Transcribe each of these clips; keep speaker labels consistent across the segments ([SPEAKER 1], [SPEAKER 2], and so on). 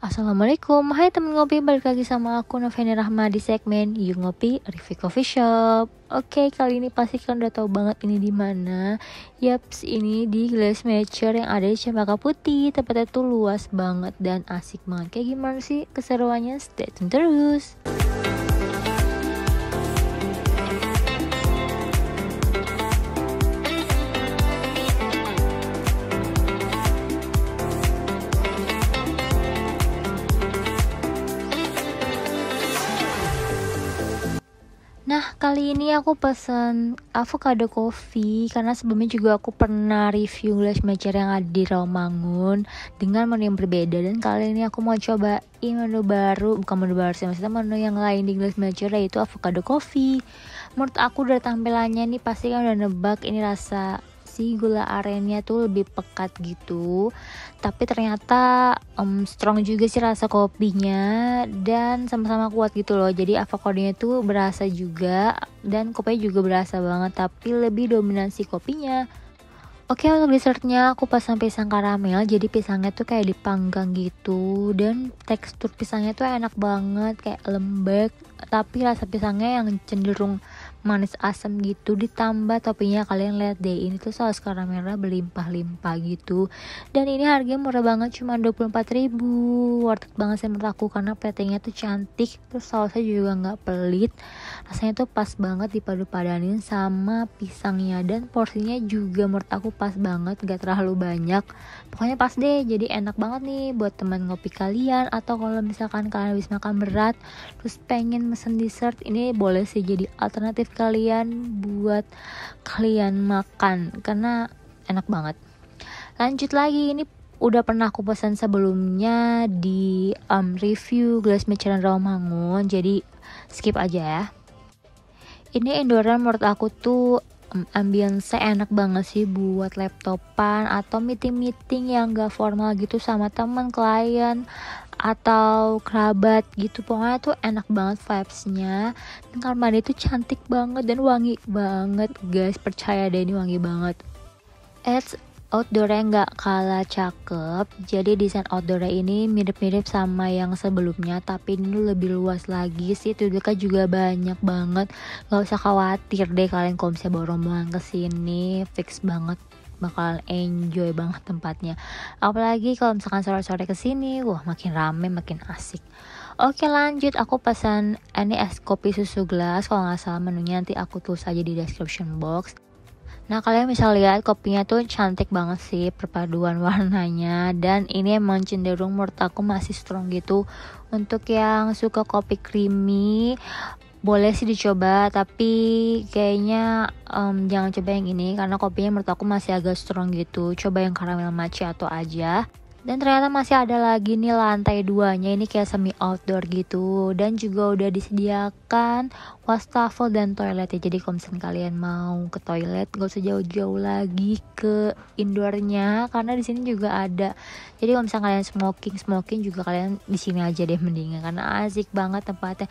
[SPEAKER 1] Assalamualaikum, hai temen ngopi, balik lagi sama aku Noveni Rahma di segmen Yuk Ngopi Review Coffee Shop. Oke, kali ini pasti kalian udah tahu banget ini di mana. Yaps, ini di Glass Mature yang ada di Cempaka Putih. Tempatnya tuh luas banget dan asik banget. Kayak gimana sih keseruannya? Stay tune terus. Nah, kali ini aku pesen avocado coffee karena sebelumnya juga aku pernah review glass matcha yang ada di Rawamangun dengan menu yang berbeda dan kali ini aku mau cobain menu baru, bukan menu baru sih, maksudnya menu yang lain di glass matcha yaitu avocado coffee. Menurut aku dari tampilannya nih pasti kan udah nebak ini rasa si gula arennya tuh lebih pekat gitu. Tapi ternyata um, strong juga sih rasa kopinya dan sama-sama kuat gitu loh. Jadi avokadonya tuh berasa juga dan kopinya juga berasa banget tapi lebih dominasi kopinya. Oke untuk dessertnya aku pasang pisang karamel. Jadi pisangnya tuh kayak dipanggang gitu dan tekstur pisangnya tuh enak banget kayak lembek tapi rasa pisangnya yang cenderung manis asam gitu ditambah toppingnya kalian lihat deh. Ini tuh saus karamelnya berlimpah-limpah gitu. Dan ini harganya murah banget cuma 24 ribu. Worth it banget sih menurut aku karena platingnya tuh cantik terus sausnya juga nggak pelit. Rasanya tuh pas banget dipadu padanin sama pisangnya dan porsinya juga menurut aku pas banget gak terlalu banyak. Pokoknya pas deh jadi enak banget nih buat teman ngopi kalian atau kalau misalkan kalian habis makan berat terus pengen mesen dessert ini boleh sih jadi alternatif kalian buat kalian makan? Karena enak banget. Lanjut lagi ini udah pernah aku pesan sebelumnya di um, review gelas mecahan Rawamangun jadi skip aja ya. Ini indoran menurut aku tuh um, ambience enak banget sih buat laptopan atau meeting-meeting yang gak formal gitu sama teman klien atau kerabat gitu. Pokoknya tuh enak banget vibesnya. Dan kamar mandi tuh cantik banget dan wangi banget guys. Percaya deh ini wangi banget. It's outdoornya nggak kalah cakep. Jadi desain outdoornya ini mirip-mirip sama yang sebelumnya tapi ini lebih luas lagi sih. Tuduknya juga banyak banget. Nggak usah khawatir deh kalian kalau misalnya bawa rombongan ke sini fix banget bakalan enjoy banget tempatnya. Apalagi kalau misalkan sore-sore ke sini wah makin rame makin asik. Oke lanjut. Aku pesan ini es kopi susu gelas. Kalau nggak salah menunya nanti aku tulis aja di description box. Nah kalian bisa lihat kopinya tuh cantik banget sih perpaduan warnanya. Dan ini emang cenderung menurut aku masih strong gitu. Untuk yang suka kopi creamy boleh sih dicoba tapi kayaknya um, jangan coba yang ini karena kopinya menurut aku masih agak strong gitu. Coba yang caramel macchiato aja. Dan ternyata masih ada lagi nih lantai duanya ini kayak semi outdoor gitu. Dan juga udah disediakan wastafel dan toilet ya. Jadi kalau misalnya kalian mau ke toilet gak usah jauh-jauh lagi ke indoornya karena di sini juga ada. Jadi kalau misalnya kalian smoking smoking juga kalian di sini aja deh mendingan karena asik banget tempatnya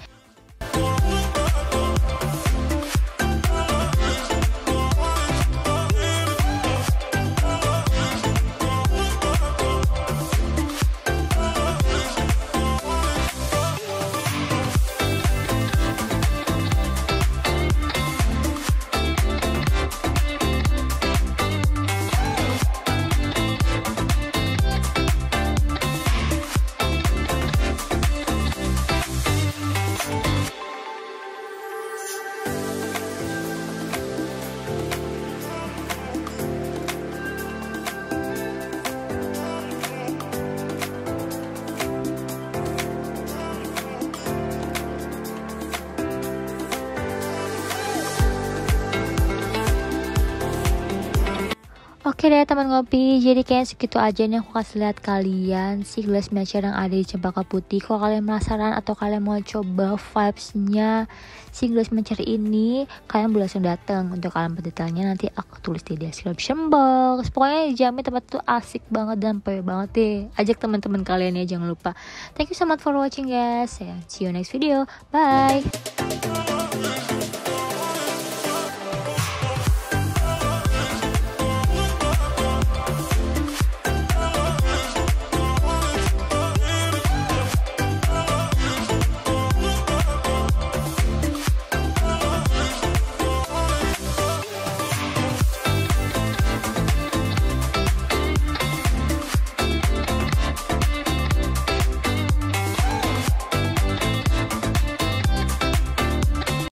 [SPEAKER 1] Oke deh teman ngopi, jadi kayak segitu aja nih aku kasih lihat kalian si gelas matcha yang ada di Cempaka Putih. Kalau kalian penasaran atau kalian mau coba vibesnya si gelas matcha ini, kalian boleh langsung datang. Untuk kalian detailnya nanti aku tulis di description box. Pokoknya jamin tempat itu asik banget dan poy banget deh. Ajak teman-teman kalian ya jangan lupa. Thank you so much for watching guys. See you next video. Bye.